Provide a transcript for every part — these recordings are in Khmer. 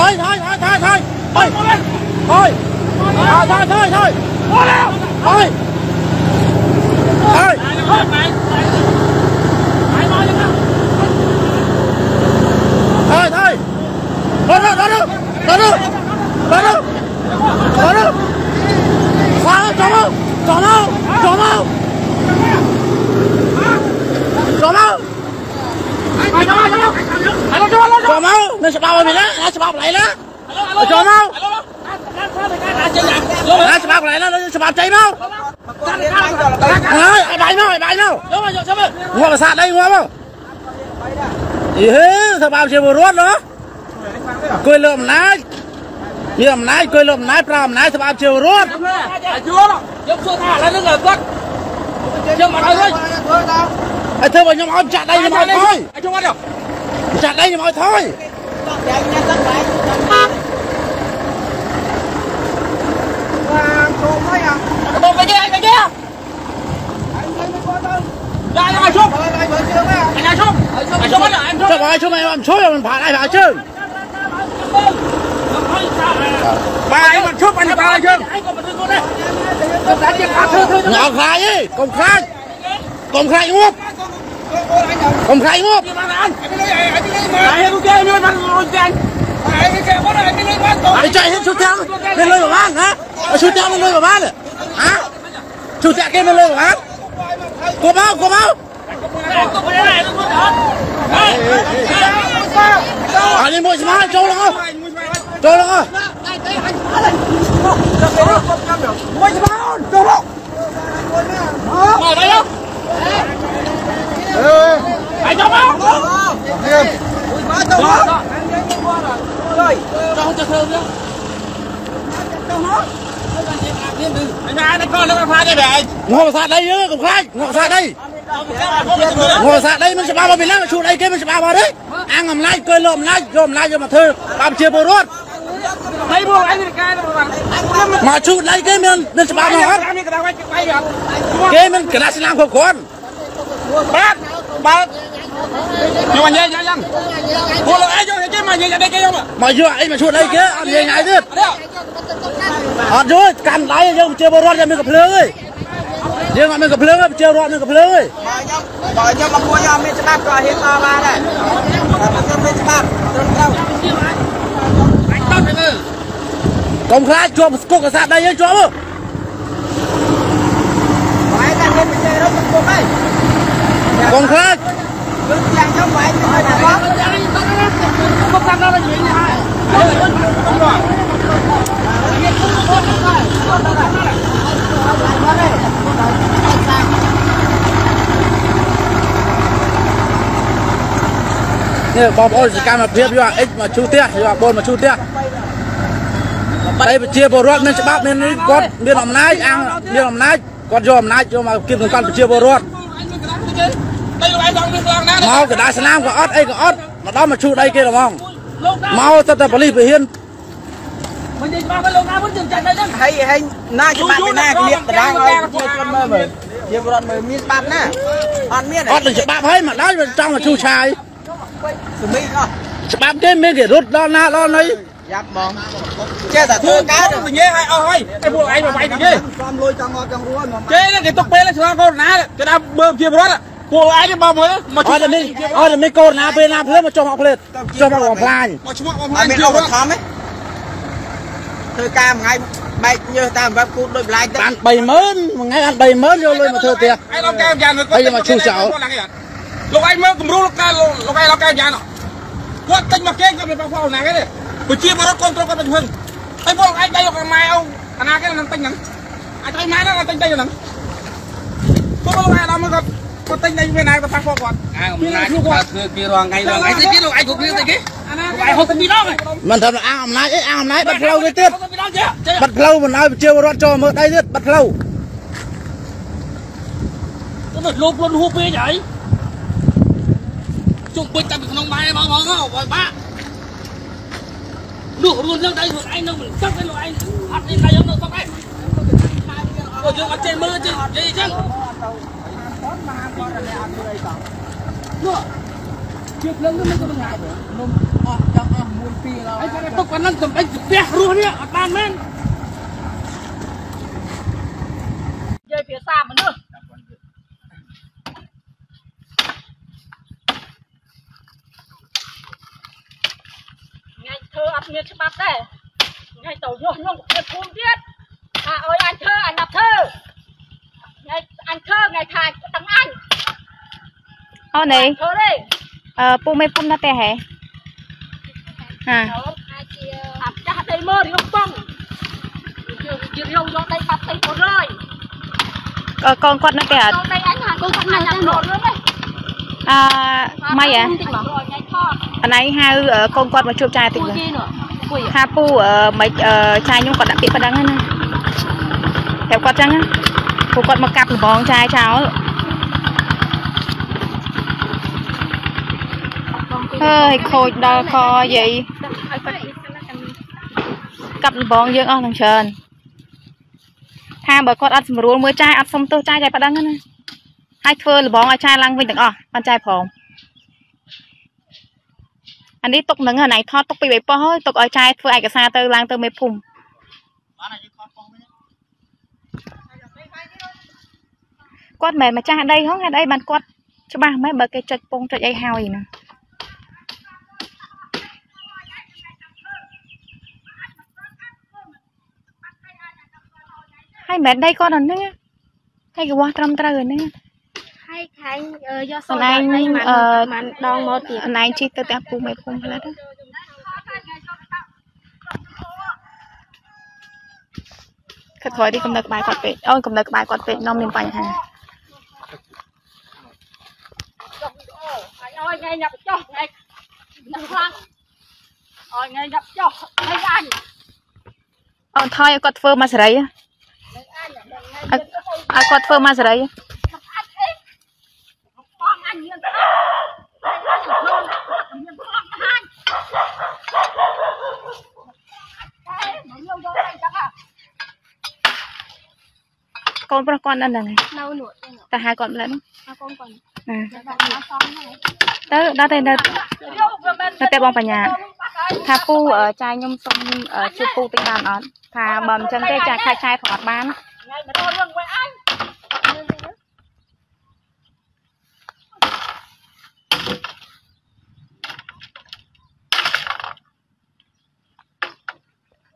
thôi thôi thôi thôi thôi. Thôi thôi. Thôi thôi thôi thôi. Thôi. Thôi. Thôi thôi. Đó đó đó đó đó đó đó đó đó đó sao chó đâu chó đâu chó đâu chó đâu chó đâu ចូលមកចូលមកនឹងច្បាប់ឲ្យមានណាណាច្បាប់កន្លែងណាចូលមកណាច្បាប់កន្លែងណាច្បាប់ចៃមកហើយឲ្យបាយមកឲ្យបាយមកយកមកយកចាំមើលងាប់ប្រសាទដីងាប់មកយេថាបើជាមួយរត់ណ៎គួយលើអំណាចមានអំណាចគួយលើអំណាចប្រើអំណាចស្បាប់ជារត់អាយួរយកសួរថាឥឡូវនឹងគាត់ខ្ញុំអត់ឲ្យវិញអាធ្វើមកខ្ញុំអត់ចាក់ដៃខ្ញុំអត់ឲ្យអាជួយអត់ chặt đây mọi thôi. Bộ cái kia, cái kia. Ra ra xuống. Anh ra xuống. Anh xuống bắt rồi, em xuống. Sao anh xuống em, em xuống rồi mình phạt ai phạt chứ? Ba anh mình xuống, anh là ba anh chứ Ngọc khai đi, công khai. Công khai ngốc không khai không? Anh chạy hết số theo lên lơi của bán hả? Số theo lên lơi của bán hả? Chủ tệ kia lên lơi của bán cô báo cô báo. Anh đi mua xe máy trâu lắm trâu lắm mua xe máy trâu lắm នេះក៏លើកផាទេបែងងប់សាដៃយើកុំខ្លាចងប់សាដៃងរសាដៃមិនច្បាប់មកពីណាជួដៃគេមិនច្បាប់មកទេអាងអំណាចគយលើអំណាចយកអំណាចយកមកធ្វើតាមជាពលរដ្ឋហើយពួកអញនេះកែទៅបងមកជួដៃគេមានមានច្បាប់មកអត់អានេះក៏ដល់បាយអត់គេមានកណាស្នាមគ្រប់គ្រាន់បាទបាទយកញ៉ៃញ៉ៃយ៉ាងពួកលោកឯងយកគេមកញ៉ៃតែគេយកមកមកយកអីមកជួដៃគេអត់និយាយថ្ងៃទៀត អត់អត់យកកាន់ដៃយើងជាពលរដ្ឋយើងមានកំភ្លើងទេយើងអត់មានកំភ្លើងទេជាពលរដ្ឋមានកំភ្លើងទេបើខ្ញុំបើខ្ញុំមកមួយអត់មានច្បាប់ក៏ហ៊ានមកបានដែរតែបើខ្ញុំមានច្បាប់ត្រឹមត្រូវអញដល់ទៅមើលកុំខ្លាចជាប់ស្គុកកសាដៃយើងជាប់មើល បាយតែខ្ញុំមិនចេះរត់ទៅគុកហើយកុំខ្លាច គឺយ៉ាងខ្ញុំបាយមិនឲ្យតែបង មកកាន់ដល់វិញហើយ នេះបងប្អូនសកម្មភាពយកអិចមកឈូផ្ទះយកបូនមកឈូផ្ទះតែប្រជាពលរដ្ឋមានច្បាប់មាននេះគាត់មានអំណាចអាងមានអំណាចគាត់យកអំណាចយកមកគៀបសង្កត់ប្រជាពលរដ្ឋតែលោកឯងដល់នេះឡើងណាមកកដាស្នាមក៏អត់អីក៏អត់មកដល់មកឈូដៃគេហ្មងលោកណាមកទៅតែប៉ូលីសវិហានមិននិយាយច្បាស់ទៅលោកណាមិនជិះចាច់ទៅចឹងហើយហើយណាច្បាប់ឯណាក្លៀកតដាងឲ្យប្រជាជនមើលមើលជាពលរដ្ឋមើលមានច្បាប់ណាអត់មានអត់នឹងច្បាប់ហើយមកដល់ចង់មកឈូឆាយ សមីអស់ច្បាប់គេមានគេរត់ដល់ណាដល់ណីយ៉ាប់ហ្មងចេះតែធ្វើការទៅនិយាយឲ្យអស់ហើយតែពួកឯងមកវាយនិយាយសំលុយចង់អត់ចង់រួចមកគេគេទុកពេលឆ្លងកូនណាគេដល់មើលជាប្រវត្តិពួកឯងមកមើលមកអត់តែមានអត់តែមានកូនណាពេលណាភ្លើមកចុះមកភ្លើចុះមកបំផ្លាញមកឈ្មោះមកអត់មានឧបត្ថម្ភទេធ្វើការមួយថ្ងៃបែកញើសតាមបែបគូតដូចបន្លាយទៅបាន30000មួយថ្ងៃបាន30000យកលុយមកធ្វើផ្ទះឯងដល់កែយ៉ាងលោ កឯងមើលគំរូលោកកែលោកឯងដល់កែយ៉ាងគាត់ទិញមកគេគាត់មិនបងប្អូនណាគេទេប្រជាពលរដ្ឋគ្រប់គ្រងគាត់ទៅហឹងហើយពួកឯងដៃយកម៉ែអូអាណាគេនឹងទិញហ្នឹងអាចឲ្យម៉ែហ្នឹងទិញដៃហ្នឹងពួកលោកឯងដល់មើលគាត់គាត់ទិញដៃវាណាទៅប៉ះពួកគាត់អាអំណាចគាត់ធ្វើគេរងថ្ងៃរងថ្ងៃទៅគេលោកឯងគ្រប់គ្នាទៅគេអាណាគេហូបទៅពីរដងមិនថាអាអំណាចអីអាអំណាចបាត់ផ្លូវទៅទៀតពីរដងចេះចេះបាត់ផ្លូវមិនឲ្យប្រជាពលរដ្ឋចូលមើលដីទៀតបាត់ផ្លូវទៅលោកខ្លួនហួពេកហើយ ជុំពេចតែពីក្នុងម៉ែបងបងបើបាក់នោះរួននឹងដៃខ្លួនឯងនឹងមិនសឹកទេលោកឯងអត់ទេដៃយើងនៅសឹកឯងអូយើងអត់ចេះមើលចេះនិយាយអញ្ចឹងនោះជឿភ្លើងនឹងមិនក៏ងាយនំអស់ចង់អស់មួយពីរដល់អីគាត់ទុកប៉ុណ្ណឹងកំអីស្ទះរស់នេះអត់បានមែន និយាយភាសាមនុស្សថ្ងៃធ្វើអត់មានច្បាប់ទេ ថ្ងៃទៅញុះញង់ប្រភេទភូមិទៀតថាអើយអញធ្វើអញដាក់ធ្វើថ្ងៃអញធ្វើថ្ងៃខាងដឹងអញអូនេះធ្វើទេអឺពូមេភូមិណាទេហេហាអាចជាអាចាស់ដីមើលរៀងបងយើងយើងយកយកដីបាត់ដីបុរយអឺកូនគាត់នៅទេអត់យកដីអញហាកូនគាត់ណាញ៉ាំរត់រឿងនេះអឺម៉ៃហ៎តិចមកថ្ងៃថតអណៃហៅអឺកូនគាត់មកជួបចាយតិចគួយមើល គេនោះគួយថាពូអឺមិនអឺចាយខ្ញុំគាត់ដាក់ពាក្យប៉ុណ្ណឹងហ្នឹងណាប្រាប់គាត់ចឹងណាពូគាត់មកកាប់លបងចាយចោលហើយខូចដល់កយាយកាប់លបងយើងអស់នឹងច្រើនថាបើគាត់អត់ស្រួលមើលចាយអត់សុំទោសចាយចាយប៉ណ្ណឹងណាហើយធ្វើលបងឲ្យចាយឡើងវិញទាំងអស់បានចាយព្រម អានេះទុកនឹងអាណៃថតទុកពីបៃប៉ោះហើយទុកឲ្យចាយធ្វើឯកសារទៅឡើងទៅមេភូមិគាត់មិនមែនម្ចាស់ដីហងហេតុអីបានគាត់ច្បាស់មែនបើគេចុចពងចុចអីហើយណាហើយមិនមែនដីគាត់អាហ្នឹងហើយកវាស់ត្រឹមត្រូវអាហ្នឹងហើយ ខាញ់យកអនឯងអឺមិនដងមកទៀតអនឯងជិះទៅផ្ទះពូមេភូមិផ្លែតខិតក្រោយនេះកំណើក្បែរគាត់ពេកអូនកំណើក្បែរគាត់ពេកនាំមានបញ្ហាអញឲ្យថ្ងៃញ៉ាប់ចុះថ្ងៃនឹងខ្លាំងឲ្យថ្ងៃញ៉ាប់ចុះថ្ងៃអញអូនថយឲ្យគាត់ធ្វើមកសេរីហ៎នឹងអញនឹងថ្ងៃឲ្យឲ្យគាត់ធ្វើមកសេរីហ៎អញអីបង អញមានអញអញខ្លួនមានខ្លាំងហាញតែមកយកយកអីចឹងហ่ะកូនប្រុសគាត់នៅហ្នឹងឯងនៅនោះតែហៅគាត់ម្ល៉េះហ្នឹងអាកូនគាត់ណាដាក់មកសំហ្នឹងទៅដល់ទៅនៅយកវាមិននៅតែបងបញ្ញាថាពូអឺចាយខ្ញុំសុំអឺជួយពូតិចបានអត់ថាបើមិនចឹងទេចាយខាច់ឆាយផងអត់បានថ្ងៃមកដល់រឿងវិញអញ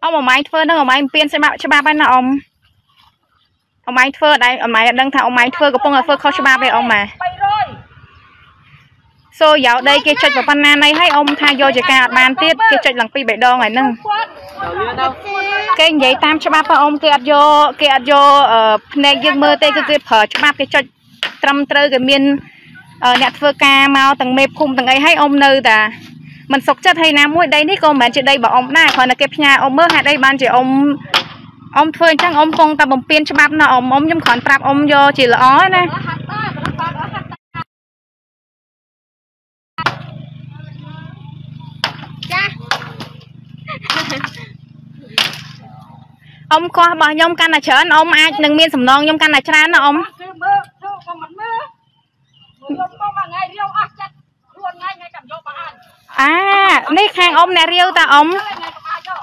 អ៊ំអម៉ៃធ្វើនឹងអម៉ៃពៀនច្បាប់ច្បាប់ហើយណាអ៊ំអម៉ៃធ្វើដែរអម៉ៃអត់ដឹងថាអម៉ៃធ្វើកំពុងតែធ្វើខុសច្បាប់ទេអ៊ំម៉ា300សូយ៉ាវដីគេចុចប៉ុណ្ណាណៃហើយអ៊ំថាយកជាការអត់បានទៀតគេចុចឡើងពីរបីដងហើយហ្នឹងគាត់គេនិយាយតាមច្បាប់ផងអ៊ំគេអត់យកគេអត់យកអឺភ្នែកយើងមើលទេគឺគេប្រើច្បាប់គេចុចត្រឹមត្រូវគេមានអឺអ្នកធ្វើការមកទាំងមេភូមិទាំងអីហើយអ៊ំនៅតា មិនសុខចិត្តហើយណាមួយដីនេះក៏មិនមែនជាដីរបស់អ៊ំដែរគ្រាន់តែគេផ្ញើអ៊ំមើលហេតុអីបានជាអ៊ំអ៊ំធ្វើអញ្ចឹងអ៊ំគង់តែបំពេញច្បាប់ណាអ៊ំអ៊ំខ្ញុំគ្រាន់ប្រាប់អ៊ំយកជាល្អឯណាហាត់តើគាត់គាត់ហាត់ចាអ៊ំខ្វះរបស់ខ្ញុំកាន់តែច្រើនអ៊ំអាចនឹងមានសំណងខ្ញុំកាន់តែច្រើនណាអ៊ំ គឺមើលគឺក៏មិនមើលយកមកមួយថ្ងៃរៀវអស់ចិត្តខ្លួនថ្ងៃថ្ងៃចាំយកបាន អា នេះខាងអ៊ំអ្នករាវតាអ៊ំថ្ងៃថ្ងៃក៏អាចយក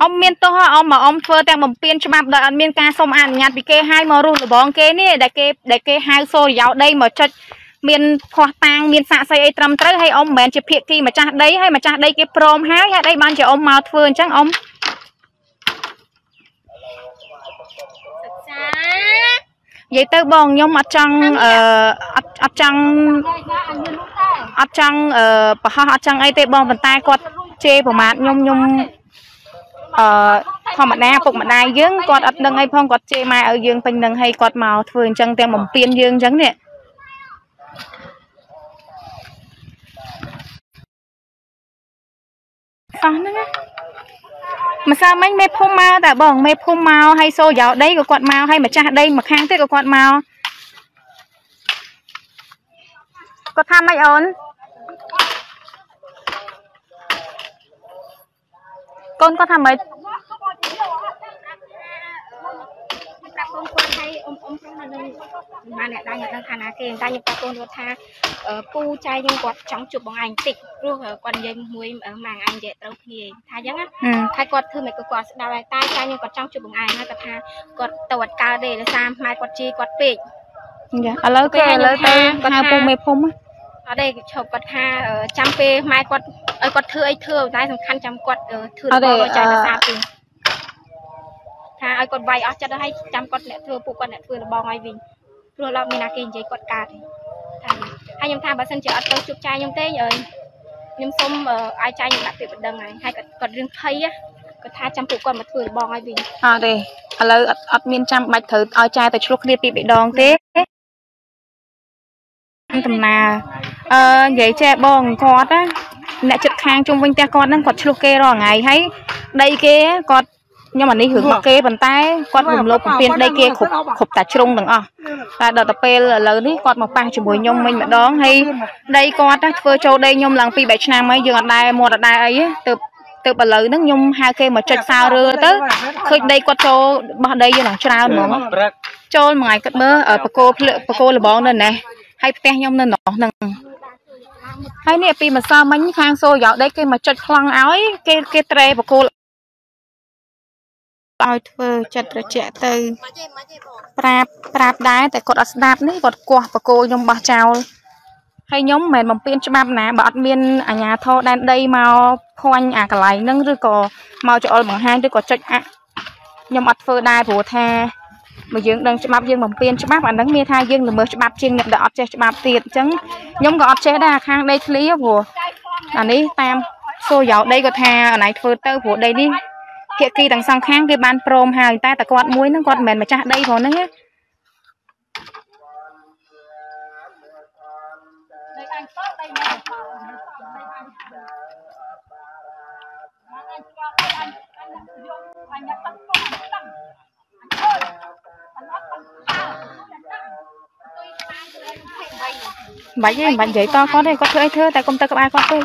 អ៊ំមានទោសហ៎អ៊ំមកអ៊ំធ្វើទាំងបំពេញច្បាប់ដោយអត់មានការសុំអនុញ្ញាតពីគេឲ្យមករស់លបងគេនេះដែលគេដែលគេហៅសូរិយោដីមកចុចមានភ័ស្តុតាងមានសាកសីអីត្រឹមត្រូវហើយអ៊ំមិនមែនជាភាគីម្ចាស់ដីហើយម្ចាស់ដីគេព្រមហើយហេតុអីបានជាអ៊ំមកធ្វើអញ្ចឹងអ៊ំចានិយាយទៅបងខ្ញុំអត់ចង់អឺ អត់អត់ចង់ថ្ងៃណាអញមាននោះតែអត់ចង់អឺប្រហោះអត់ចង់អីទេបងប៉ុន្តែគាត់ជេរប្រមាថខ្ញុំខ្ញុំអឺធម្មតាពុកម្ដាយយើងគាត់អត់ដឹងអីផងគាត់ជេរម៉ែឲ្យយើងពេញនឹងឲ្យគាត់មកធ្វើអញ្ចឹងទាំងបំពេញយើងអញ្ចឹងនេះអស់ហ្នឹងណាម្សិលមិញមេភូមិមកតែបងមេភូមិមកហើយសូយោដីក៏គាត់មកហើយម្ចាស់ដីម្ខាងទៀតក៏គាត់មក គាត់ថាម៉េចអូនកូនគាត់ថាម៉េចប្រាប់កូនគាត់ឲ្យអ៊ំអ៊ំប្រុបានអ្នកដែរខ្ញុំដឹងថាណាគេតែខ្ញុំប្រាប់កូនគាត់ថាអឺពូចៃខ្ញុំគាត់ចង់ជួបបងឯងបន្តិចព្រោះគាត់និយាយមួយម៉ាងឯងនិយាយត្រូវគ្នាថាអញ្ចឹងណាហឹមហើយគាត់ធ្វើមិនក៏គាត់ស្ដាប់ហើយតែចាខ្ញុំគាត់ចង់ជួបបងឯងហើយគាត់ថាគាត់ទៅអត់កើតទេដោយសារម៉ែគាត់ជីគាត់ពេកចាឥឡូវគេឥឡូវទៅហៅពូមេភូមិ អត់ទេឈប់គាត់ថាអឺចាំពេលម៉ែគាត់ឲ្យគាត់ធ្វើអីធ្វើតែសំខាន់ចាំគាត់អឺធ្វើរបស់ឲ្យចាយភាសាពីថាឲ្យគាត់វាយអស់ចិត្តហើយចាំគាត់អ្នកធ្វើពួកគាត់អ្នកធ្វើរបងឲ្យវិញព្រោះឡប់មានណាគេនិយាយគាត់កើតទេថាហើយខ្ញុំថាបើសិនជាអត់ទៅជួបចាយខ្ញុំទេអើយខ្ញុំសុំអឺឲ្យចាយខ្ញុំដាក់ពាក្យបណ្ដឹងហើយហើយគាត់គាត់រឿងភ័យគាត់ថាចាំពួកគាត់មកធ្វើរបងឲ្យវិញអត់ទេឥឡូវអត់អត់មានចាំបាច់ត្រូវឲ្យចាយទៅឆ្លោះគ្នាពីរបីដងទេដំណើរ អឺនិយាយចេះបងគាត់ណាអ្នកចិត្តខាងជុំវិញផ្ទះគាត់ហ្នឹងគាត់ឆ្លោះគេរាល់ថ្ងៃហើយដីគេគាត់ខ្ញុំអានេះរឿងមកគេប៉ុន្តែគាត់រំលោភបំពានដីគេគ្រប់គ្រប់តែជ្រុងទាំងអស់តែដល់ទៅពេលឥឡូវនេះគាត់មកប៉ះជាមួយខ្ញុំវិញម្ដងហើយដីគាត់ណាធ្វើចូលដីខ្ញុំឡើងពី3ឆ្នាំហើយយើងអត់ដែរមាត់អត់ដែរអីទេទៅទៅឥឡូវហ្នឹងខ្ញុំហៅគេមកចុចសោរើទៅឃើញដីគាត់ចូលបោះដីយើងឡើងច្រើនហ្មងព្រឹកចូលមួយថ្ងៃគាត់មើលអឺបកគោភ្លើបកគោលបងនៅណេះហើយផ្ទះខ្ញុំនៅនោះហ្នឹង ហើយនេះពីម្សិលមិញខាងសូយោដីគេមកចុចប្លង់ឲ្យគេគេត្រេបកគោលឲ្យធ្វើចិត្តត្រជាក់ទៅប្រាប់ប្រាប់ដែរតែគាត់អត់ស្ដាប់នេះគាត់គាស់បកគោខ្ញុំបោះចោលហើយខ្ញុំមិនមែនបំពេញច្បាប់ណាបើអត់មានអាជ្ញាធរដែនដីមកភ័ញអាកន្លែងហ្នឹងឬក៏មកចោលបង្ហាញឬក៏ចុចអាក់ខ្ញុំអត់ធ្វើដែរព្រោះថា បើយើងដឹងច្បាប់យើងបំពេញច្បាប់អាហ្នឹងមានថាយើងល្មើសច្បាប់ជាងអ្នកដែលអត់ចេះច្បាប់ទៀតអញ្ចឹងខ្ញុំក៏អត់ចេះដែរអាខាងដីធ្លីព្រោះអានេះតាមសូយោដីគាត់ថាអាណៃធ្វើទៅព្រោះដីនេះភាគីទាំងសងខាងគេបានព្រមហើយតែតែគាត់មួយហ្នឹងគាត់មិនមែនម្ចាស់ដីផងហ្នឹងណា មិនបាច់ទេមិនបាច់និយាយតគាត់ទេគាត់ធ្វើអីធ្វើតែកុំទៅក្បែរគាត់ទេ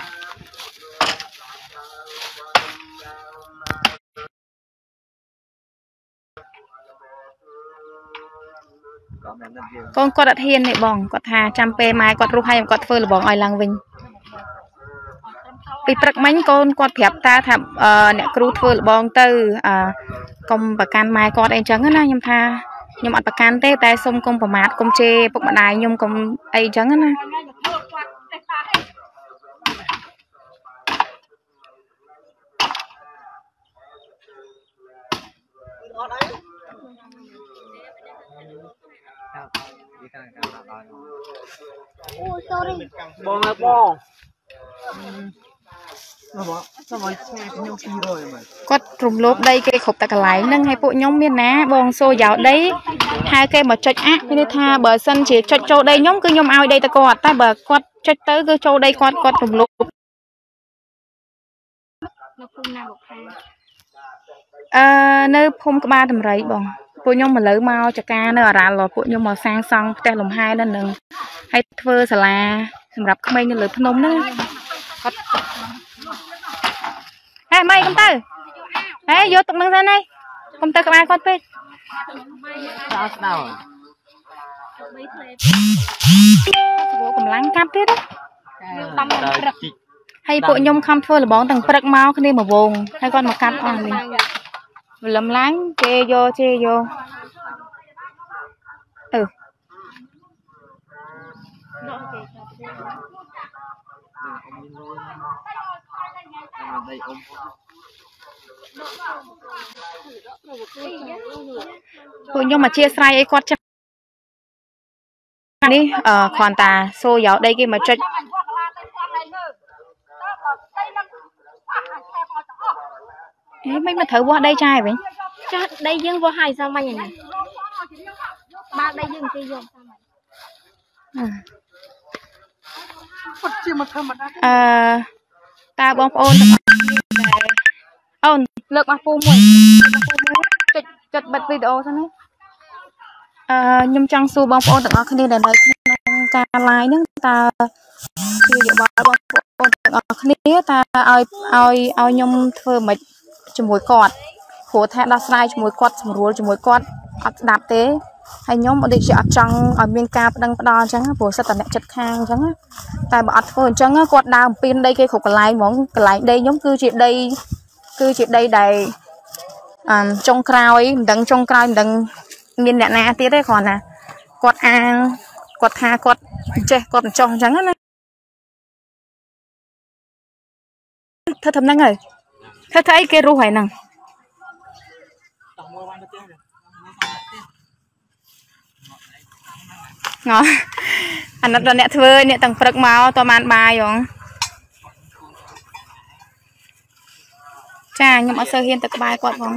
កូនគាត់អត់ហ៊ានទេបងគាត់ថាចាំពេលម៉ែគាត់រស់ហើយគាត់ធ្វើលបងឲ្យឡើងវិញពីព្រឹកមិញកូនគាត់ប្រាប់តាថាអឺអ្នកគ្រូធ្វើលបងទៅអឺកុំប្រកាន់ម៉ែគាត់អីចឹងណាខ្ញុំថា ខ្ញុំអត់ប្រកាន់ទេតែសុំកុំប្រមាថកុំជេរពុកម្ដាយខ្ញុំកុំអីចឹងណាអញឲ្យមកធ្វើគាត់ទេតាហេបងអើបង គាត់រំលោភដីគេគ្រប់តែកន្លែងហ្នឹងហើយពួកខ្ញុំមានណាបងសូយោដីហៅគេមកចុចអាក់មានន័យថាបើសិនជាចុចចូលដីខ្ញុំគឺខ្ញុំឲ្យដីទៅគាត់តែបើគាត់ចុចទៅគឺចូលដីគាត់គាត់រំលោភនៅភូមិណាលោកខាអឺនៅភូមិក្បាលតម្រៃបងពួកខ្ញុំឥឡូវមកចការនៅអារ៉ាល់ពួកខ្ញុំមកសាងសង់ផ្ទះលំហែនៅនឹងហើយធ្វើសាលាសម្រាប់ក្មេងនៅលើភ្នំហ្នឹងគាត់ ហេម៉ៃកុំទៅហេយកទឹកនឹងសិនហើយកុំទៅក្បែរគាត់ពេកស្ដាប់ស្ដាប់ព្រោះកម្លាំងកាប់ទៀតណាយើងដំនឹងព្រឹកហើយពួកខ្ញុំខំធ្វើលបងទាំងព្រឹកមកគ្នាមួយវងហើយគាត់មកកាត់អស់វិញវលឹមឡើងជេយកជេយកអឺដី អ៊ំពួកខ្ញុំមកជាស្រ័យអីគាត់ចឹងនេះអឺគ្រាន់តាសូយោដីគេមកចុចអញគាត់កលាទៅគាត់ហើយមើលតើបើដីនឹងអស់អញខែមកទាំងអស់ហេមិនមកត្រូវវាស់ដីចាយវិញចាស់ដីយើងវាស់ហើយសាមញ្ញហ្នឹងបើដីយើងគេយកសាមញ្ញគាត់ជាមកធម្មតាអឺ តើបងប្អូនទាំងអស់គ្នាដែលអូនលើកមកពូមួយចុចចុចបិទវីដេអូសិនណាអឺខ្ញុំចង់សួរបងប្អូនទាំងអស់គ្នាដែលនៅក្នុងការ live ហ្នឹងតើជាយោបល់បងប្អូនទាំងអស់គ្នាតើឲ្យឲ្យឲ្យខ្ញុំធ្វើម៉េចជាមួយគាត់ព្រោះថាដោះស្រាយជាមួយគាត់ស្រួលជាមួយគាត់អត់ស្ដាប់ទេ ហើយខ្ញុំអត់ដូចជាអត់ចង់ឲ្យមានការប្តឹងផ្ដាល់អញ្ចឹងណាព្រោះសិតតែអ្នកចិត្តខាងអញ្ចឹងណាតែបើអត់ធ្វើអញ្ចឹងណាគាត់ដើរអំពីនដីគេគ្រប់កន្លែងហ្មងកន្លែងដីខ្ញុំគឺជាដីគឺជាដីដែលអឺចុងក្រោយមិនដឹងចុងក្រោយមិនដឹងមានអ្នកណាទៀតទេគ្រាន់តែគាត់អាងគាត់ថាគាត់ចេះគាត់មិនចោះអញ្ចឹងណាធ្វើធ្វើហ្នឹងហើយធ្វើធ្វើអីគេរស់ហើយហ្នឹង ងោអាណិតដល់អ្នកធ្វើអ្នកទាំងព្រឹកមកតបានបាយហងចាខ្ញុំអត់សូវហ៊ានទៅក្បែរគាត់ផង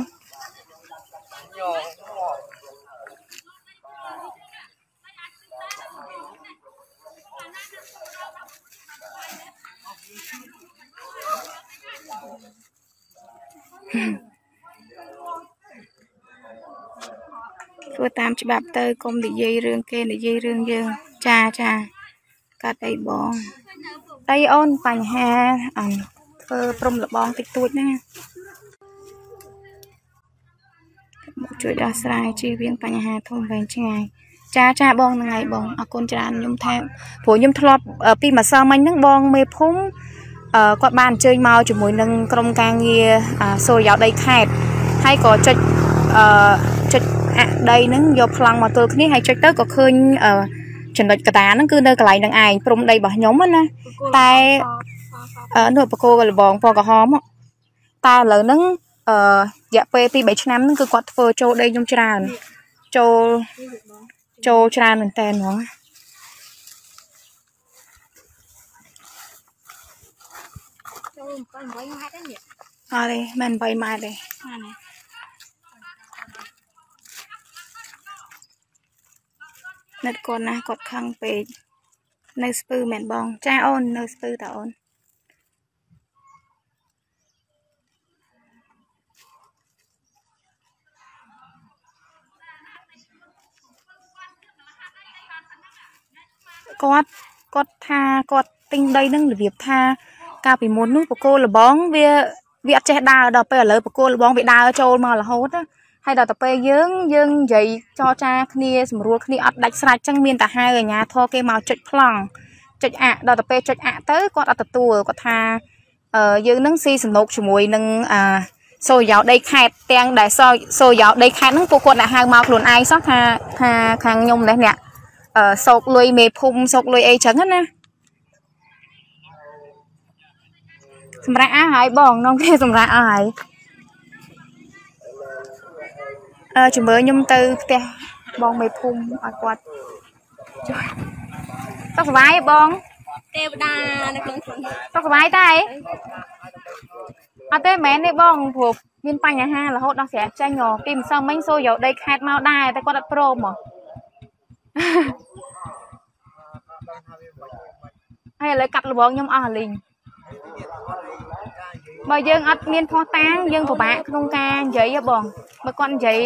ធ្វើតាមច្បាប់ទៅកុំនិយាយរឿងគេនិយាយរឿងយើងចាចាកាត់អីបងតៃអូនបញ្ហាអនធ្វើព្រំលបងតិចតួចណាមកជួយដោះស្រាយជៀសវាងបញ្ហាធំវែងឆ្ងាយចាចាបងហ្នឹងហើយបងអរគុណច្រើនខ្ញុំថាព្រោះខ្ញុំធ្លាប់ពីម្សិលមិញហ្នឹងបងមេភូមិអឺគាត់បានអញ្ជើញមកជាមួយនឹងក្រុមការងារសូរិយោដីខេត្តហើយក៏ចុចអឺ ចុចអដីហ្នឹងយកប្លង់មកទល់គ្នាហើយចុចទៅក៏ឃើញអឺចំណុចកតាហ្នឹងគឺនៅកន្លែងហ្នឹងឯងព្រំដីរបស់ខ្ញុំណាតែអឺនោះបកគោលបងពណ៌ក្រហមតែឥឡូវហ្នឹងអឺរយៈពេល2 3ឆ្នាំហ្នឹងគឺគាត់ធ្វើចូលដីខ្ញុំច្រើនចូលចូលច្រើនមែនតើហ្មងចូល7 8ម៉ែត្រទេនេះអត់ទេមិន8ម៉ែត្រទេហ្នឹង និតគាត់ណាគាត់ខឹងពេកនៅស្ពឺមែនបង ចាអូននៅស្ពឺតាអូនគាត់គាត់ថាគាត់ទិញដីនឹងរបៀបថា កាលពីមុននោះបកគោលបងវាវាអត់ចេះដើរដល់ពេលឥឡូវបកគោលបងវាដើរចូលមករហូត ហើយដល់ទៅពេលយើងយើងនិយាយចរចាគ្នាស្រួលគ្នាអត់ដាច់ស្រេចចឹងមានតែហៅអាញាធរគេមកចុចប្លង់ចុចអាក់ដល់ទៅពេលចុចអាក់ទៅគាត់អត់ទទួលគាត់ថាអឺយើងនឹងស៊ីសំណុកជាមួយនឹងអាសូយោដីខេតទាំងដែលសូយោដីខេតហ្នឹងពួកគាត់អ្នកហៅមកខ្លួនឯងសោះថាថាខាងខ្ញុំនេះអ្នកសោកលុយមេភូមិសោកលុយអីចឹងណាសម្រាប់អស់ហើយបងនំគេសម្រាប់អស់ហើយ ជំរឿខ្ញុំទៅផ្ទះបងមេភូមិឲ្យគាត់ជួយសុខសប្បាយបងទេវតានៅក្នុងខ្លួនសុខសប្បាយតែអត់ទេមែនទេបងព្រោះមានបញ្ហារហូតដល់ស្រាប់ចាញ់ពីម្សិលមិញសូយកដីខេតមកដែរតែគាត់អត់ព្រមហ៎ហើយឥឡូវកាត់លបងខ្ញុំអស់លីង បើយើងអត់មានផោះតាងយើងពិបាកក្នុងការនិយាយហ៎បងបើគាត់និយាយ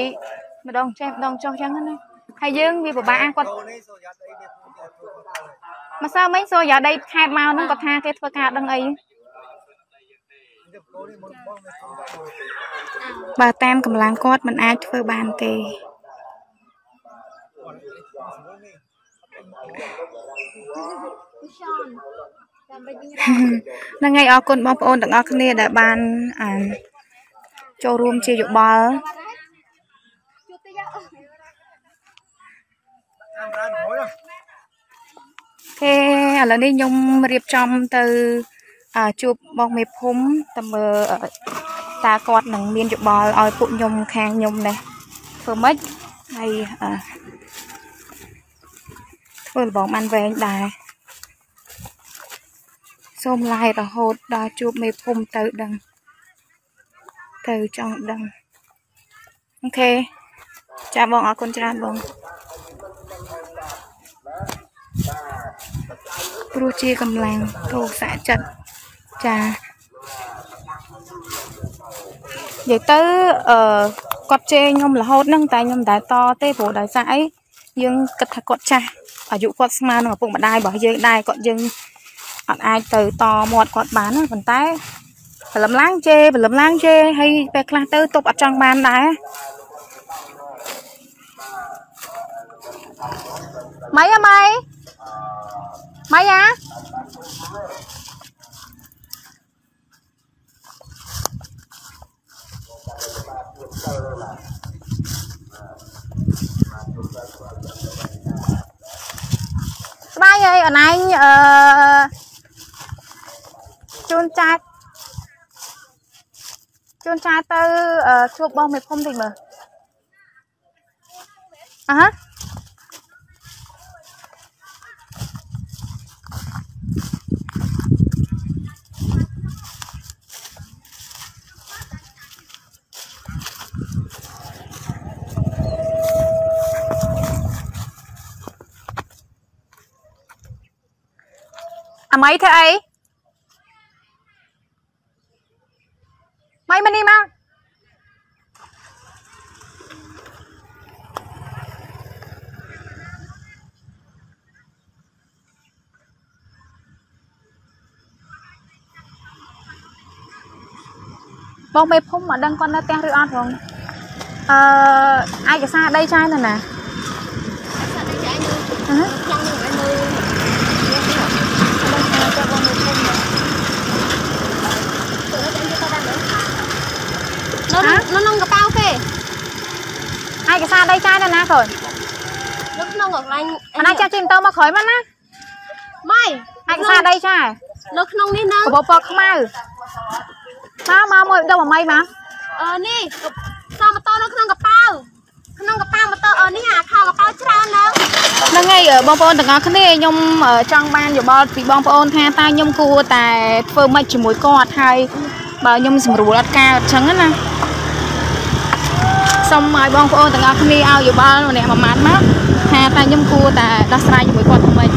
ម្ដងចេះម្ដងចុះចឹងណាហើយយើងវាពិបាកគាត់ម្សិលមិញសូយ៉ាដីខេតមកហ្នឹងគាត់ថាគេធ្វើការដឹងអីបើតាមកម្លាំងគាត់មិនអាចធ្វើបានទេ ហ្នឹងហើយអរគុណបងប្អូនទាំងអស់គ្នាដែលបានអានចូលរួមជាយោបល់គេឥឡូវនេះខ្ញុំរៀបចំទៅជួបបងមេភូមិទៅមើលតើគាត់នឹងមានយោបល់ឲ្យពួកខ្ញុំខាងខ្ញុំនេះធ្វើម៉េចហើយធ្វើលបងបានវែងដែរ សូមឡាយរហូតដល់ជួបមេភូមិទៅដឹងទៅចង់ដឹងអូខេចាបងអរគុណច្រើនបងព្រោះជាកម្លាំងទោសៈចិត្តចានិយាយទៅអឺគាត់ជេរខ្ញុំរហូតហ្នឹងតែខ្ញុំមិនដែលតទេព្រោះដោយសារអីយើងគិតថាគាត់ចាស់អាយុគាត់ស្មើនឹងឪពុកម្ដាយរបស់យើងដែរគាត់យើង អត់អាចទៅតមាត់គាត់បានណាប៉ុន្តែព្រលឹមឡើងជេរព្រលឹមឡើងជេរហើយពេលខ្លះទៅទប់អត់ចង់បានដែរម៉ៃអ្ម៉ៃម៉ៃអាស្បាយអើយអនឯងអឺ ជូនចាច់ជូនចាច់ទៅអឺជួបបងមេភូមិតិចមើលអ่ะហ៎អាម៉ៃធ្វើអី ម៉ៃមកនេះមកបងមេភូមិមកដឹងគាត់នៅផ្ទះឬអត់ផងអឺឯកសារដីចាយនៅណាអឺហ៎ នៅនៅក្នុងកប៉ៅគេឯកសារដីចាយនៅណាកូននៅក្នុងកន្លែងអាណាចាស់ជិះម៉ូតូមកក្រោយមកណាម៉ៃឯកសារដីចាយនៅក្នុងនេះណាកបោពណ៌ខ្មៅមកមកមួយដុំអាម៉ៃមកអឺនេះសម៉ូតូនៅក្នុងកប៉ៅក្នុងកប៉ៅម៉ូតូអឺនេះអាខោកប៉ៅច្រើនឡើងហ្នឹងហើយបងប្អូនទាំងអស់គ្នាខ្ញុំចង់បានយោបល់ពីបងប្អូនថាតើខ្ញុំគួរតែធ្វើម៉េចជាមួយគាត់ហើយបើខ្ញុំស្រួលអត់ការអញ្ចឹងណា សូមឲ្យបងប្អូនទាំងអស់គ្នាឲ្យយោបល់ម្នាក់មួយម៉ាត់មកថាតើខ្ញុំគួរតែដោះស្រាយជាមួយគាត់ធ្វើម៉េច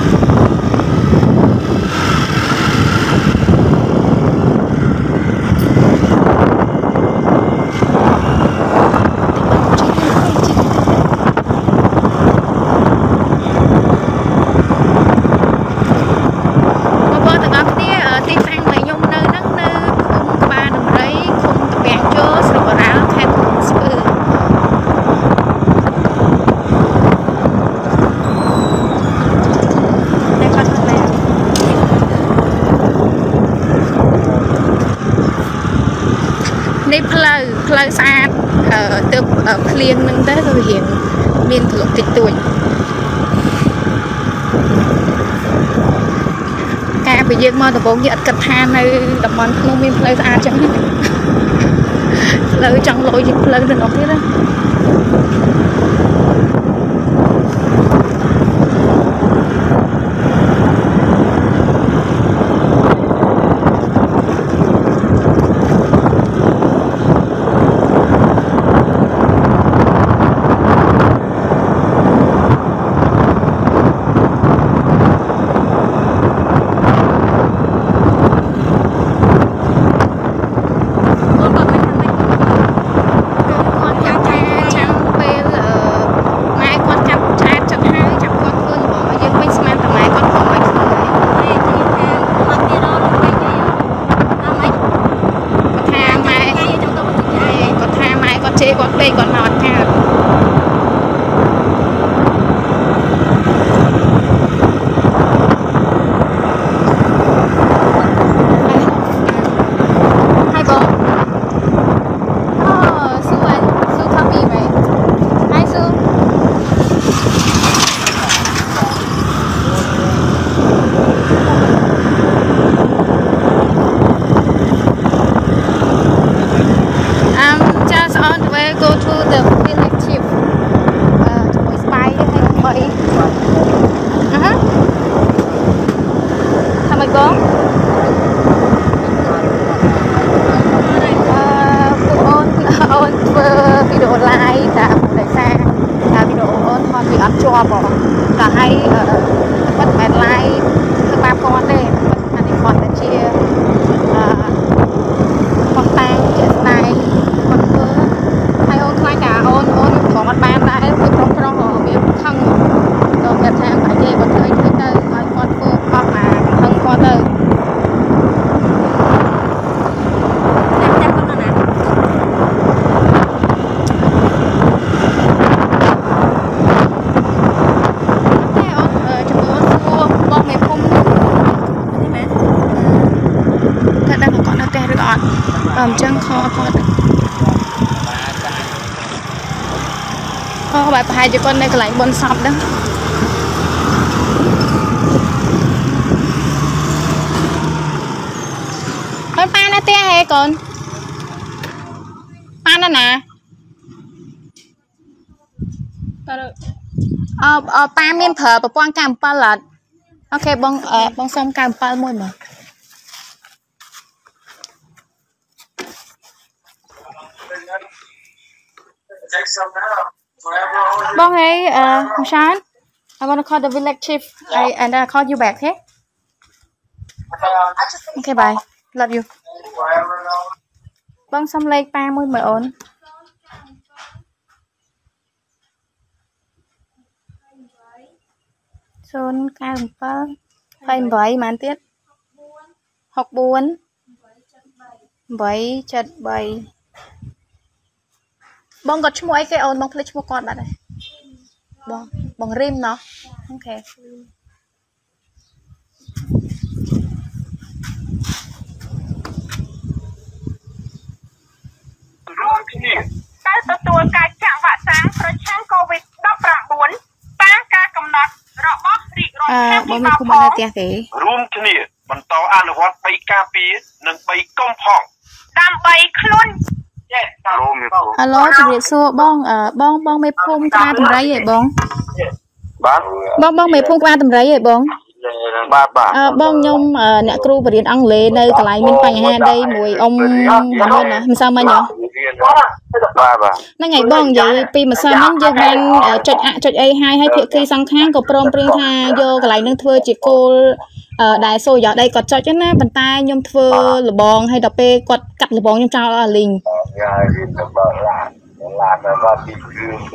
បងប្អូនទាំងអស់គ្នាអឺទីតាំងដែលខ្ញុំនៅហ្នឹងនៅឃុំក្បាលដំរីឃុំតាពាំងជោស្រុកបារាល់ខេត្តកំពង់ស្ពឺតែគាត់ធ្វើឡើងនេះ ផ្លូវផ្លូវស្អាតអឺទៅភ្លៀងហ្នឹងទៅគឺរៀងមានក្លុកតិចតួចការពីយើងមកដំបូងយើងអត់គិតថានៅតំបន់ភ្នំមានផ្លូវស្អាតចឹងទេផ្លូវចង់លយជាងផ្លូវទាំងអស់ទៀតណា បែបប្រហែលជាគាត់នៅកន្លែងបនសពហ្នឹងអើយប៉ានៅផ្ទះហេកូនប៉ានៅណាតើអឺអឺប៉ាមានប្រើប្រព័ន្ធ97អត់អូខេបងអឺបងសុំ97មួយមើល បងហេអឺ Mushan I want to call the village chief I and then I call you back okay Okay bye love you បងសុំលេខប៉ាមួយមើលអូន097 28ប៉ុន្មានទៀត64 873 បងគាត់ឈ្មោះអីគេអូនបងភ្លេចឈ្មោះគាត់បាត់ហើយបងបងរីមណោះអូខេរួមគ្នាតែទទួលការចាក់វ៉ាក់សាំងប្រឆាំង COVID-19 តាមការកំណត់របស់រាជរដ្ឋាអឺភិបងបាលមានគុំអត់នៅផ្ទះទេរួមគ្នាបន្តអនុវត្ត3ការពារនិង3កុំផងដើម្បីខ្លួនរួម ហៅឡូជំរាបសួរបងអឺបងបងមេភូមិក្បាលតម្រៃហ៎បងបាទបងបងមេភូមិក្បាលតម្រៃហ៎បងបាទបាទអឺបងខ្ញុំអឺអ្នកគ្រូបរៀនអង់គ្លេសនៅកន្លែងមានបញ្ហាដីមួយអ៊ំមិនមែនណាមិនសមមិញហ៎បាទបាទហ្នឹងហើយបងនិយាយពីម្សិលមិញយើងបានអឺចុចអចុចអីហើយហើយភាគីសងខាងក៏ព្រមព្រៀងថាយកកន្លែងនឹងធ្វើជាគោលអឺ ដែលសូយោដីគាត់ចុចហ្នឹងណាប៉ុន្តែខ្ញុំធ្វើលបងហើយដល់ពេលគាត់កាត់លបងខ្ញុំចោលអស់លីង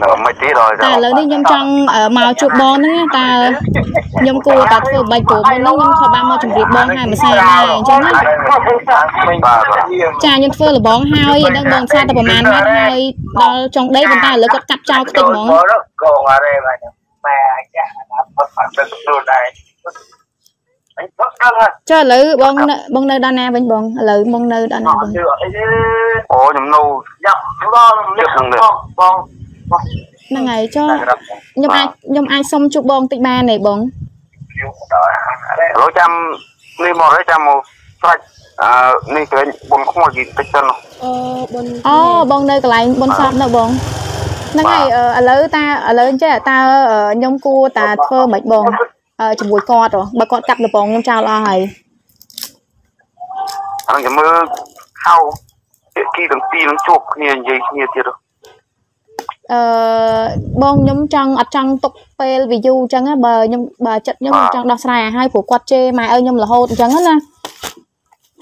នៅមិនទេដល់តែឥឡូវនេះខ្ញុំចង់អឺមកជួបបងហ្នឹងណាតើខ្ញុំគួរតែធ្វើបាច់ព្រោះមុនហ្នឹងខ្ញុំខំបានមកជម្រាបបងហើយម្សិលដែរអញ្ចឹងណាបាទបាទចាខ្ញុំធ្វើលបងហើយដឹងបងថាតែប្រហែលម៉ាត់ហើយដល់ចុងដីប៉ុន្តែឥឡូវគាត់កាត់ចោលខ្ទេចហ្មងកងអរេបាទម៉ែអាចាអត់អត់ទទួលដែរអីផឹកដល់ ចុះឥឡូវបងនៅបងនៅដល់ណាវិញបងឥឡូវបងនៅដល់ណាវិញអូខ្ញុំនៅយ៉ាប់ដល់នេះបងបងហ្នឹងហើយចុះខ្ញុំអាចខ្ញុំអាចសុំជួបបងតិចបានទេបងរកចាំនេះមកហើយចាំមកស្រាច់អឺនេះគេបងខ្មោចតិចសិនអូបងអូបងនៅកន្លែងបនសពនៅបងហ្នឹងហើយអឺឥឡូវតាឥឡូវអញ្ចឹងតើខ្ញុំគួរតាធ្វើមិនបងអឺ ជាមួយគាត់ហ៎បើគាត់កាត់លបងខ្ញុំចោលអស់ហើយអានឹងចាំមើលហៅភាគីទាំងពីរនឹងជួបគ្នានិយាយគ្នាទៀតអឺបងខ្ញុំចង់អត់ចង់ទុកពេល view អញ្ចឹងណាបើខ្ញុំបើចិត្តខ្ញុំខ្ញុំចង់ដោះស្រាយឲ្យហើយព្រោះគាត់ជេរម៉ែឪខ្ញុំរហូតអញ្ចឹងណា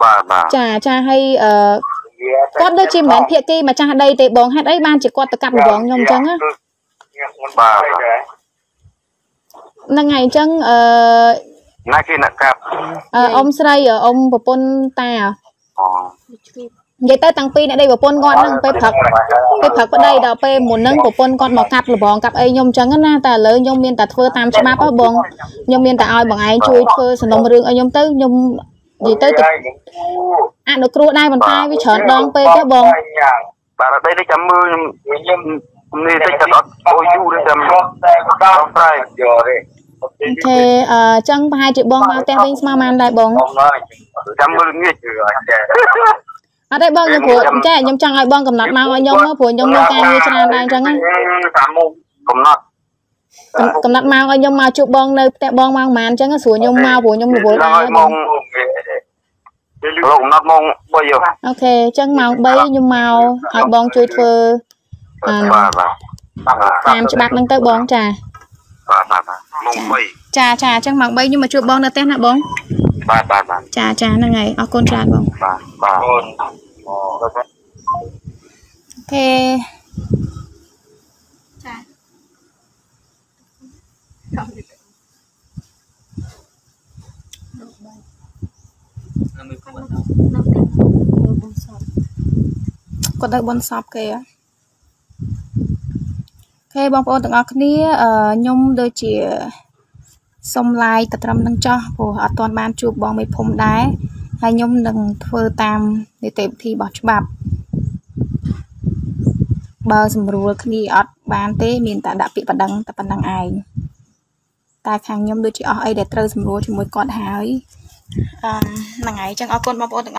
បាទបាទចាចាហើយអឺគាត់ដូចជាមិនមែនភាគីម្ចាស់ដីទេបងហេតុអីបានជាគាត់ទៅកាប់រងខ្ញុំអញ្ចឹងណាបាទ ហ្នឹងហើយអញ្ចឹងអឺណាគេអ្នកកាប់អឺអ៊ំស្រីអ៊ំប្រពន្ធតាអូនិយាយទៅតាំងពីអ្នកដីប្រពន្ធគាត់ហ្នឹងពេលព្រឹកពេលព្រឹកប្តីដល់ពេលមុនហ្នឹងប្រពន្ធគាត់មកកាប់លបងកាប់អីខ្ញុំអញ្ចឹងណាតែឥឡូវខ្ញុំមានតែធ្វើតាមច្បាប់ហ៎បងខ្ញុំមានតែឲ្យបងឯងជួយធ្វើសំណុំរឿងឲ្យខ្ញុំទៅខ្ញុំនិយាយទៅទៅអនុគ្រោះដែរប៉ុន្តែវាច្រើនដងពេកទេបងបាទដីនេះចាំមើលខ្ញុំនេះតិចតែអត់អូយូរទេចាំតែដល់ស្រ័យយកទេ អូខេអឺអញ្ចឹងប្រហែលជាបងមកផ្ទះវិញស្មើម៉ានដែរបងចាំមើលងាកជឿអត់ចេះអត់ទេបងខ្ញុំព្រោះចាខ្ញុំចង់ឲ្យបងកំណត់មកឲ្យខ្ញុំមកព្រោះខ្ញុំមានការងារច្រើនដែរអញ្ចឹងណាតាមមុខកំណត់កំកំណត់មកឲ្យខ្ញុំមកជួបបងនៅផ្ទះបងមកប្រហែលអញ្ចឹងស្រួលខ្ញុំមកព្រោះខ្ញុំរវល់ដែរហើយបម៉ោងងលោកកំណត់ម៉ោង3យកអូខេអញ្ចឹងម៉ោង3ខ្ញុំមកឲ្យបងជួយធ្វើអឺបាទបាទតាមច្បាប់ហ្នឹងទៅបងចា បាទបាទម៉ោង3ចាចាអញ្ចឹងម៉ោង3ខ្ញុំមកជួបបងនៅផ្ទះណាបងបាទបាទបាទចាចាហ្នឹងហើយអរគុណច្រើនបងបាទបាទអូខេគាត់ទៅបនសពគេហ៎អូ ខេបងប្អូនទាំងអស់គ្នាអឺខ្ញុំដូចជាសុំ like ទៅត្រឹមនឹងចោះព្រោះអត់ទាន់បានជួបបងមេភូមិដែរហើយខ្ញុំនឹងធ្វើតាមនីតិវិធីរបស់ច្បាប់បើសម្រួលគ្នាអត់បានទេ មានតែដាក់ពាក្យបណ្ដឹងតែប៉ុណ្្នឹងឯងតែខាងខ្ញុំដូចជាអស់អីដែលត្រូវសម្រួលជាមួយគាត់ហើយអឺហ្នឹងហើយអញ្ចឹងអរគុណបងប្អូនទាំង